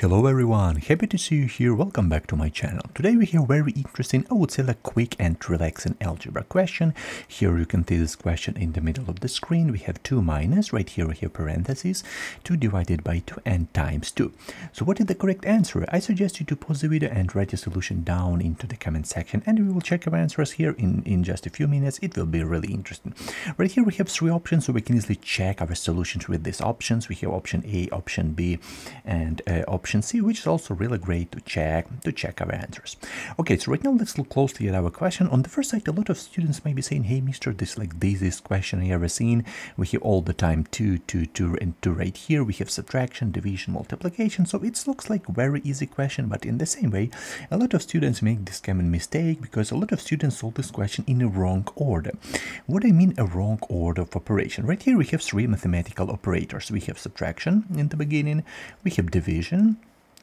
Hello everyone, happy to see you here, welcome back to my channel. Today we have very interesting, I would say like quick and relaxing algebra question. Here you can see this question in the middle of the screen. We have 2 minus, right here we have parentheses, 2 divided by 2 and times 2. So what is the correct answer? I suggest you to pause the video and write your solution down into the comment section and we will check our answers here in, in just a few minutes. It will be really interesting. Right here we have three options so we can easily check our solutions with these options. We have option A, option B and uh, option option C, which is also really great to check to check our answers. Okay, so right now let's look closely at our question. On the first side, a lot of students may be saying, "Hey, Mister, this like the easiest question I ever seen." We have all the time two, two, two, and two right here. We have subtraction, division, multiplication. So it looks like very easy question, but in the same way, a lot of students make this common mistake because a lot of students solve this question in a wrong order. What I mean a wrong order of operation? Right here we have three mathematical operators. We have subtraction in the beginning, we have division,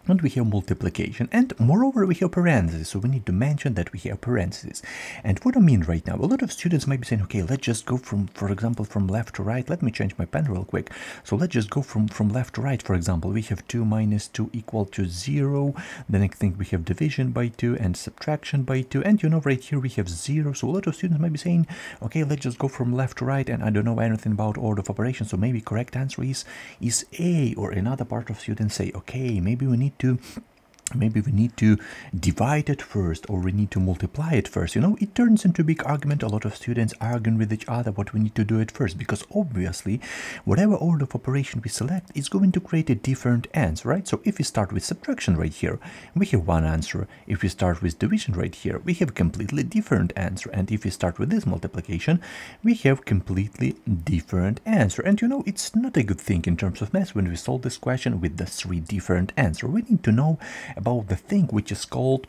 and we have multiplication. And moreover we have parentheses. So we need to mention that we have parentheses. And what i mean right now a lot of students might be saying okay let's just go from for example from left to right. Let me change my pen real quick. So let's just go from from left to right. For example we have 2 minus 2 equal to 0 then i think we have division by 2 and subtraction by 2 and you know right here we have 0 so a lot of students might be saying okay let's just go from left to right. And i don't know anything about order of operations. So maybe correct answer is is a. Or another part of students say okay maybe we need to maybe we need to divide it first or we need to multiply it first. You know it turns into a big argument. A lot of students arguing with each other what we need to do it first because obviously whatever order of operation we select is going to create a different answer right? So if we start with subtraction right here we have one answer. If we start with division right here we have a completely different answer. And if we start with this multiplication we have completely different answer. And you know it's not a good thing in terms of math when we solve this question with the three different answer. We need to know about the thing which is called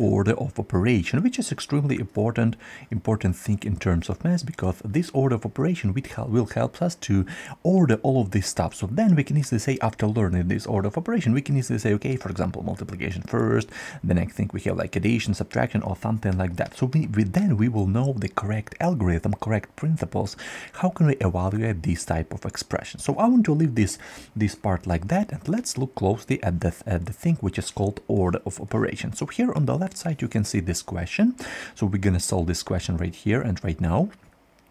order of operation, which is extremely important important thing in terms of math because this order of operation will help us to order all of this stuff. So then we can easily say after learning this order of operation, we can easily say, okay, for example, multiplication first, then I think we have like addition, subtraction, or something like that. So we, we then we will know the correct algorithm, correct principles. How can we evaluate this type of expression? So I want to leave this this part like that, and let's look closely at the at the thing which is called order of operation. So here on the left side you can see this question so we're gonna solve this question right here and right now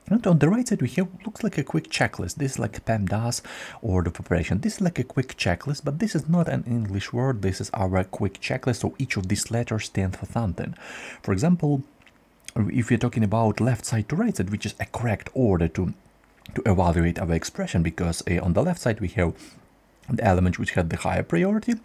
and on the right side, we have looks like a quick checklist. This is like PEMDAS order of operation. This is like a quick checklist, but this is not an English word. This is our quick checklist. So each of these letters stands for something. For example, if we're talking about left side to right side, which is a correct order to to evaluate our expression, because uh, on the left side we have the element which had the higher priority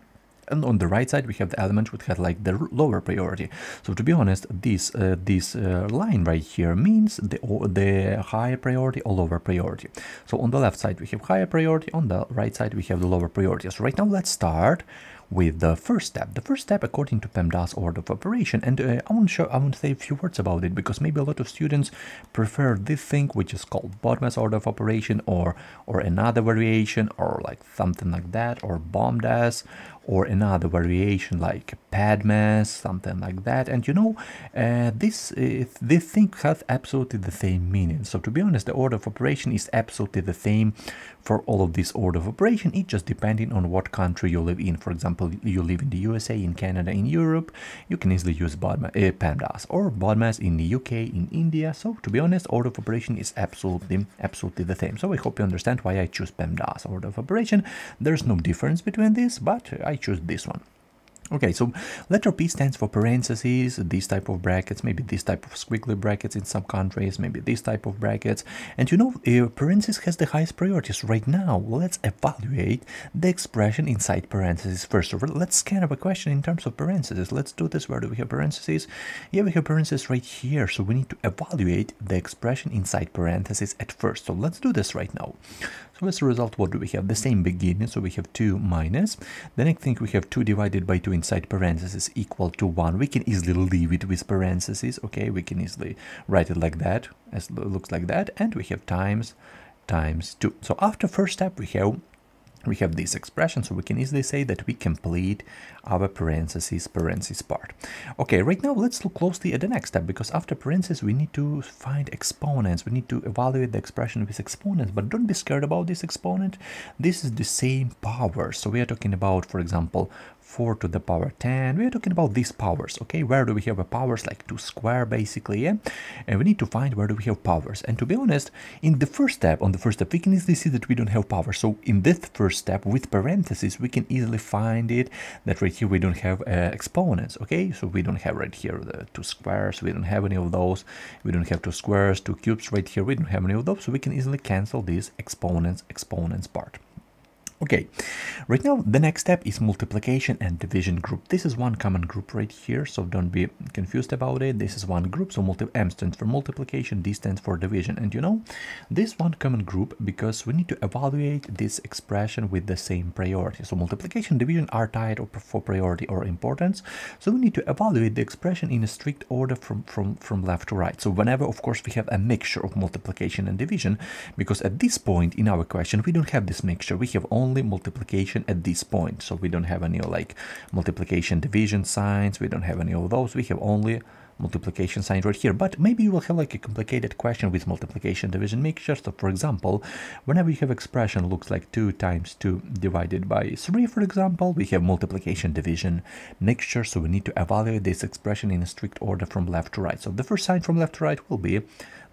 and on the right side we have the element which had like the lower priority. So to be honest this uh, this uh, line right here means the the higher priority or lower priority. So on the left side we have higher priority. On the right side we have the lower priority. So right now let's start with the first step. The first step according to PEMDAS order of operation. And uh, I want to show I want to say a few words about it because maybe a lot of students prefer this thing which is called BODMAS order of operation or or another variation or like something like that or BOMDAS or another variation like PADMAS, something like that. And you know, uh, this uh, this thing has absolutely the same meaning. So to be honest, the order of operation is absolutely the same for all of this order of operation. It just depending on what country you live in. For example, you live in the USA, in Canada, in Europe, you can easily use BODMAS, uh, or BODMAS in the UK, in India. So to be honest, order of operation is absolutely absolutely the same. So I hope you understand why I choose PEMDAS order of operation. There's no difference between this, but I choose this one. Okay, so letter P stands for parentheses, these type of brackets, maybe this type of squiggly brackets in some countries, maybe this type of brackets. And you know, uh, parentheses has the highest priorities. Right now, let's evaluate the expression inside parentheses first. So let's scan up a question in terms of parentheses. Let's do this. Where do we have parentheses? Yeah, we have parentheses right here. So we need to evaluate the expression inside parentheses at first. So let's do this right now. So as a result, what do we have? The same beginning, so we have 2 minus. Then I think we have 2 divided by 2 inside parentheses equal to 1. We can easily leave it with parentheses, okay? We can easily write it like that, as looks like that. And we have times times 2. So after first step, we have we have this expression, so we can easily say that we complete our parentheses parentheses part. Okay, right now let's look closely at the next step because after parentheses we need to find exponents. We need to evaluate the expression with exponents, but don't be scared about this exponent. This is the same power. So we are talking about, for example, 4 to the power 10 we are talking about these powers okay? Where do we have powers? Like 2 square basically yeah? And we need to find where do we have powers. And to be honest in the first step on the first step we can easily see that we don't have power. So in this first step with parentheses we can easily find it that right here we don't have uh, exponents okay? So we don't have right here the two squares. We don't have any of those. We don't have two squares two cubes right here. We don't have any of those. So we can easily cancel these exponents exponents part Okay, right now the next step is multiplication and division group. This is one common group right here, so don't be confused about it. This is one group, so multi M stands for multiplication, D stands for division. And you know, this one common group because we need to evaluate this expression with the same priority. So multiplication division are tied for priority or importance. So we need to evaluate the expression in a strict order from, from, from left to right. So whenever, of course, we have a mixture of multiplication and division, because at this point in our question, we don't have this mixture. We have only only multiplication at this point. So we don't have any like multiplication division signs. We don't have any of those. We have only multiplication sign right here but maybe you will have like a complicated question with multiplication division mixture so for example whenever you have expression looks like 2 times 2 divided by 3 for example we have multiplication division mixture so we need to evaluate this expression in a strict order from left to right so the first sign from left to right will be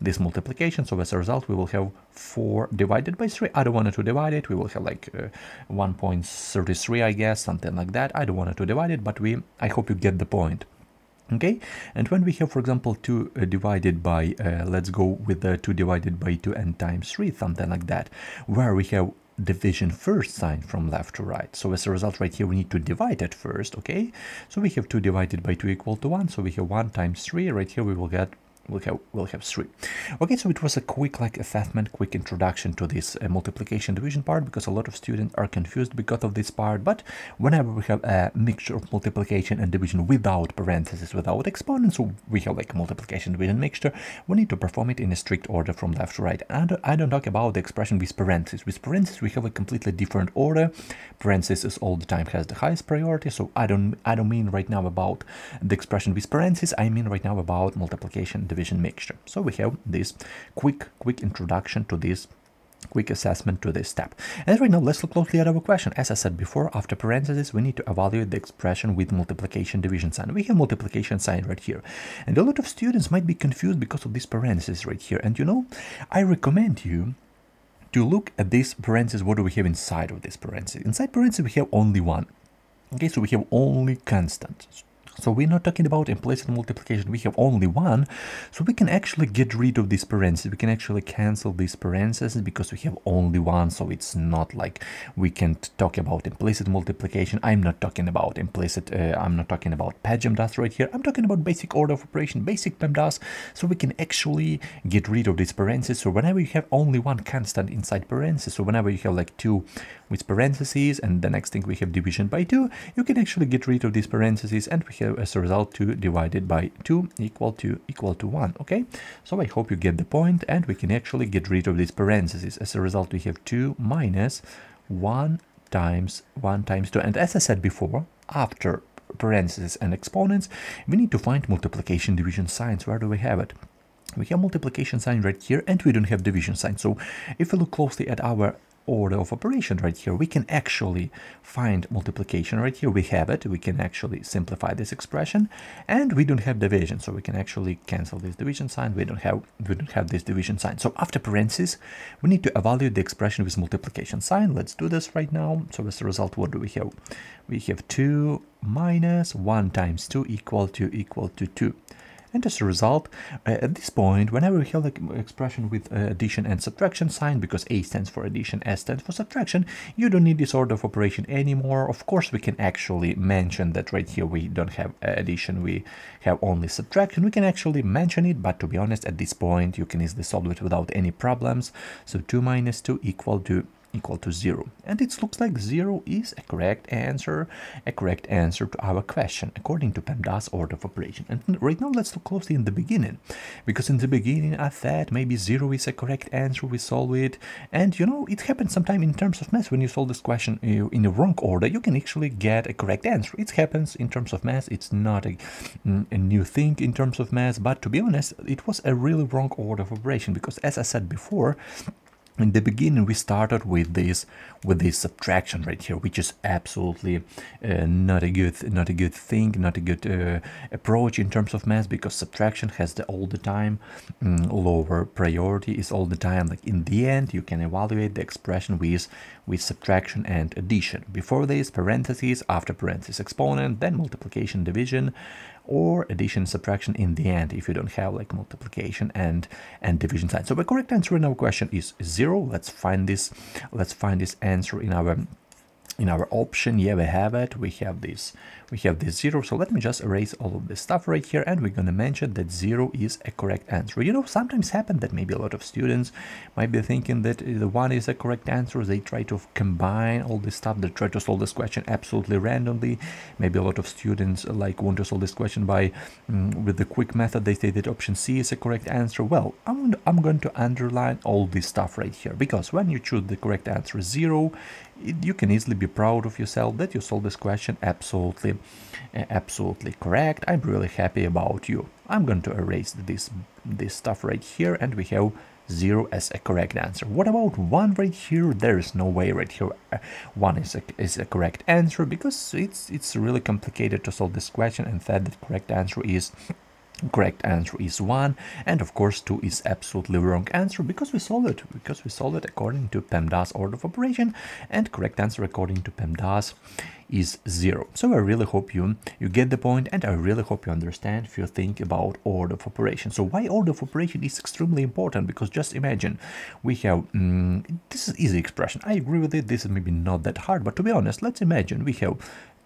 this multiplication. So as a result, we will have 4 divided by 3. I don't want to divide it. We will have like uh, 1.33, I guess, something like that. I don't want to divide it, but we. I hope you get the point. Okay, and when we have, for example, 2 uh, divided by, uh, let's go with the 2 divided by 2 and times 3, something like that, where we have division first sign from left to right. So as a result right here we need to divide it first, okay? So we have 2 divided by 2 equal to 1, so we have 1 times 3, right here we will get we'll have we'll have three. Okay so it was a quick like assessment quick introduction to this uh, multiplication division part because a lot of students are confused because of this part. But whenever we have a mixture of multiplication and division without parentheses without exponents so we have like multiplication division mixture we need to perform it in a strict order from left to right. And i don't talk about the expression with parentheses. With parentheses we have a completely different order. Parentheses all the time has the highest priority. So i don't i don't mean right now about the expression with parentheses. I mean right now about multiplication division mixture. So we have this quick, quick introduction to this quick assessment to this step. And right now, let's look closely at our question. As I said before, after parentheses, we need to evaluate the expression with multiplication division sign. We have multiplication sign right here. And a lot of students might be confused because of this parentheses right here. And you know, I recommend you to look at this parentheses, What do we have inside of this parentheses? Inside parentheses, we have only one. Okay, so we have only constant. So we're not talking about implicit multiplication. We have only one. So we can actually get rid of these parentheses. We can actually cancel these parentheses because we have only one. So it's not like we can talk about implicit multiplication. I'm not talking about implicit. Uh, I'm not talking about PEMDAS right here. I'm talking about basic order of operation, basic PEMDAS. So we can actually get rid of these parentheses. So whenever you have only one constant inside parentheses, so whenever you have like two with parentheses and the next thing we have division by two, you can actually get rid of these parentheses and we as a result 2 divided by 2 equal to equal to 1 okay? So i hope you get the point and we can actually get rid of these parentheses. As a result we have 2 minus 1 times 1 times 2 and as i said before after parentheses and exponents we need to find multiplication division signs. Where do we have it? We have multiplication sign right here and we don't have division sign. So if we look closely at our order of operation right here. We can actually find multiplication right here. We have it. We can actually simplify this expression. And we don't have division so we can actually cancel this division sign. We don't have we don't have this division sign. So after parentheses we need to evaluate the expression with multiplication sign. Let's do this right now. So as a result what do we have? We have 2 minus 1 times 2 equal to equal to 2 and as a result, uh, at this point, whenever we have the expression with uh, addition and subtraction sign, because A stands for addition, S stands for subtraction, you don't need this order of operation anymore. Of course, we can actually mention that right here we don't have addition, we have only subtraction. We can actually mention it, but to be honest, at this point, you can easily solve it without any problems. So 2 minus 2 equal to equal to 0. And it looks like 0 is a correct answer, a correct answer to our question, according to PEMDAS order of operation. And right now let's look closely in the beginning, because in the beginning I thought maybe 0 is a correct answer, we solve it, and you know, it happens sometimes in terms of math, when you solve this question in the wrong order, you can actually get a correct answer. It happens in terms of math, it's not a, mm, a new thing in terms of math, but to be honest, it was a really wrong order of operation, because as I said before, in the beginning we started with this with this subtraction right here which is absolutely uh, not a good not a good thing not a good uh, approach in terms of math because subtraction has the all the time um, lower priority is all the time. Like in the end you can evaluate the expression with with subtraction and addition. Before this parentheses after parentheses exponent then multiplication division or addition subtraction in the end if you don't have like multiplication and and division sign. So the correct answer in our question is zero. Let's find this let's find this answer in our in our option. Yeah we have it. We have this we have this zero so let me just erase all of this stuff right here and we're going to mention that zero is a correct answer. You know sometimes happen that maybe a lot of students might be thinking that the one is a correct answer. They try to combine all this stuff. They try to solve this question absolutely randomly. Maybe a lot of students like want to solve this question by um, with the quick method. They say that option c is a correct answer. Well i'm, I'm going to underline all this stuff right here because when you choose the correct answer zero you can easily be proud of yourself that you solved this question absolutely absolutely correct. I'm really happy about you. I'm going to erase this this stuff right here and we have zero as a correct answer. What about one right here? There is no way right here uh, one is a, is a correct answer because it's it's really complicated to solve this question and that the correct answer is correct answer is 1 and of course 2 is absolutely wrong answer because we solved it because we solved it according to PEMDAS order of operation and correct answer according to PEMDAS is 0 so I really hope you you get the point and I really hope you understand if you think about order of operation. So why order of operation is extremely important because just imagine we have mm, this is easy expression. I agree with it this is maybe not that hard but to be honest let's imagine we have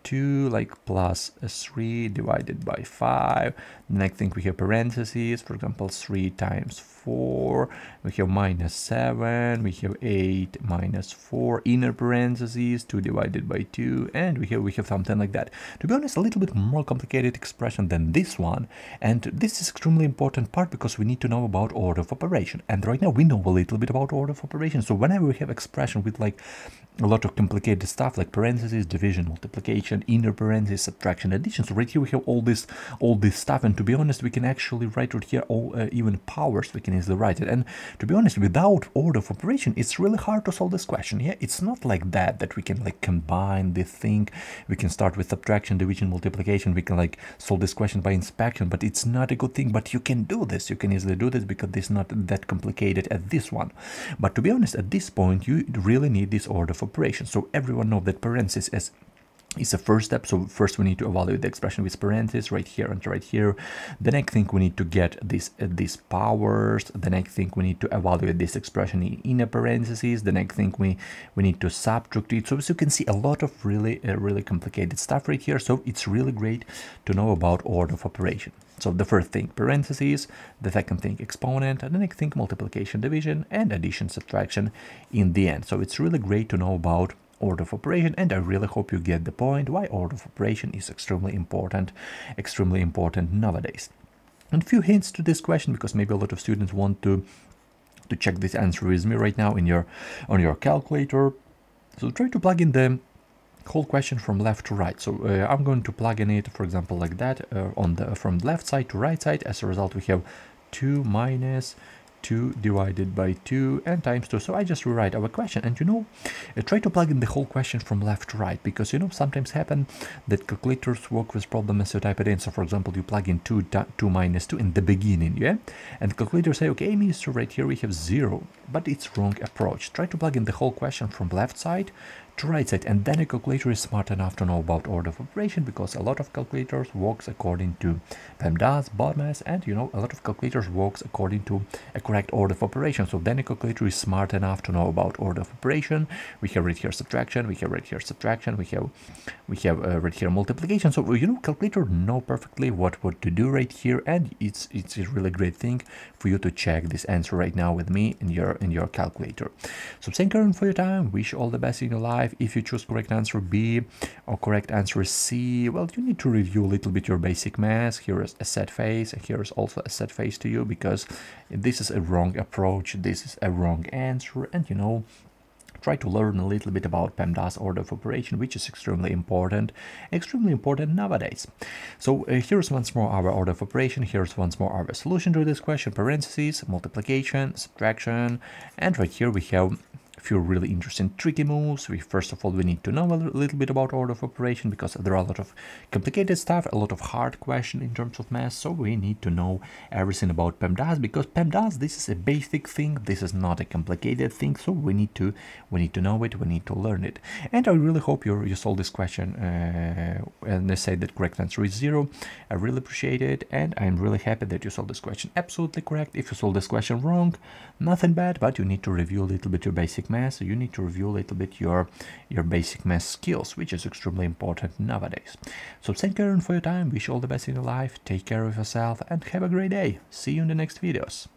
2 like plus 3 divided by 5 then I think we have parentheses for example 3 times 4 we have minus 7 we have 8 minus 4 inner parentheses 2 divided by 2 and we have we have something like that. To be honest a little bit more complicated expression than this one and this is extremely important part because we need to know about order of operation. And right now we know a little bit about order of operation so whenever we have expression with like a lot of complicated stuff like parentheses division multiplication inner parentheses subtraction addition so right here we have all this all this stuff. And to be honest we can actually write right here all uh, even powers. We can easily write it. And to be honest without order of operation it's really hard to solve this question. Yeah it's not like that that we can like combine the thing. We can start with subtraction division multiplication. We can like solve this question by inspection but it's not a good thing. But you can do this. You can easily do this because it's not that complicated as this one. But to be honest at this point you really need this order of operation so everyone know that parentheses as is the first step. So first we need to evaluate the expression with parentheses right here and right here. The next thing we need to get this uh, these powers. The next thing we need to evaluate this expression in inner parentheses. The next thing we we need to subtract it. So as you can see, a lot of really uh, really complicated stuff right here. So it's really great to know about order of operation. So the first thing parentheses, the second thing exponent, and then I think multiplication, division, and addition, subtraction in the end. So it's really great to know about order of operation and I really hope you get the point why order of operation is extremely important extremely important nowadays and a few hints to this question because maybe a lot of students want to to check this answer with me right now in your on your calculator so try to plug in the whole question from left to right. So uh, I'm going to plug in it for example like that uh, on the from left side to right side. As a result we have 2 minus 2 divided by 2 and times 2 so I just rewrite our question. And you know I try to plug in the whole question from left to right because you know sometimes happen that calculators work with problem as you type it in. So for example you plug in 2 2 minus 2 in the beginning yeah? And calculator say okay Mr. right here we have 0 but it's wrong approach. Try to plug in the whole question from left side right side and then a calculator is smart enough to know about order of operation because a lot of calculators works according to PEMDAS, BODMAS and you know a lot of calculators works according to a correct order of operation. So then a calculator is smart enough to know about order of operation. We have right here subtraction we have right here subtraction we have we have uh, right here multiplication. So you know calculator know perfectly what what to do right here and it's it's a really great thing for you to check this answer right now with me in your in your calculator. So thank you for your time. Wish all the best in your life if you choose correct answer B or correct answer C, well, you need to review a little bit your basic math. Here is a set phase, and here is also a set phase to you because this is a wrong approach, this is a wrong answer, and you know, try to learn a little bit about PEMDAS order of operation, which is extremely important, extremely important nowadays. So uh, here's once more our order of operation, here's once more our solution to this question, parentheses, multiplication, subtraction, and right here we have few really interesting tricky moves. We First of all, we need to know a little bit about order of operation because there are a lot of complicated stuff, a lot of hard question in terms of math. So we need to know everything about PEMDAS because PEMDAS, this is a basic thing. This is not a complicated thing. So we need to we need to know it. We need to learn it. And I really hope you you solve this question uh, and they say that correct answer is zero. I really appreciate it. And I'm really happy that you solved this question absolutely correct. If you solved this question wrong, nothing bad, but you need to review a little bit your basic math, so you need to review a little bit your, your basic math skills, which is extremely important nowadays. So thank you for your time, wish you all the best in your life, take care of yourself, and have a great day. See you in the next videos.